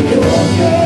you.